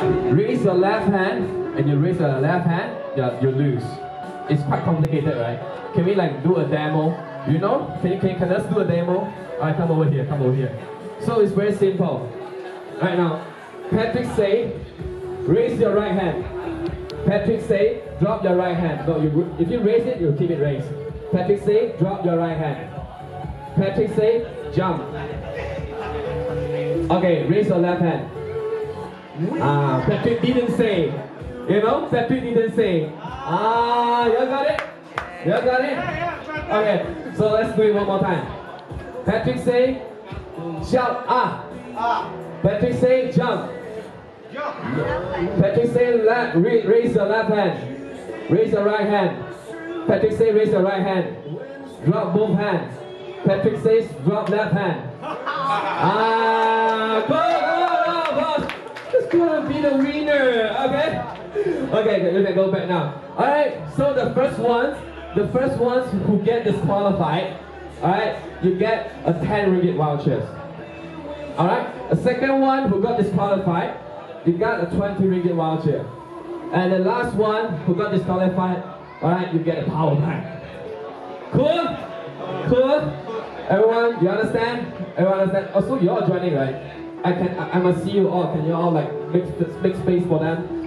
Raise your left hand, and you raise your left hand, you, you lose. It's quite complicated, right? Can we like do a demo? You know? Can you can, can us do a demo? Alright, come over here, come over here. So it's very simple. Right now, Patrick say, raise your right hand. Patrick say, drop your right hand. No, you if you raise it, you keep it raised. Patrick say, drop your right hand. Patrick say, jump. Okay, raise your left hand. Ah, Patrick didn't say. You know, Patrick didn't say. Ah, you got it? You got it? Okay, so let's do it one more time. Patrick say, jump. Ah. Patrick say, jump. Jump. Patrick say, left, raise the left hand. Raise the right hand. Patrick say, raise your right hand. Drop both hands. Patrick says, drop left hand. Ah, be the winner, okay? Okay, you can go back now. Alright, so the first ones, the first ones who get disqualified, alright, you get a 10 ringgit vouchers. Alright, the second one who got disqualified, you got a 20 ringgit voucher. And the last one who got disqualified, alright, you get a power bank. Cool? Cool? Everyone, you understand? Everyone understand? Oh, also, you're all joining, right? I can, I, I must see you all. Can you all like make, make space for them?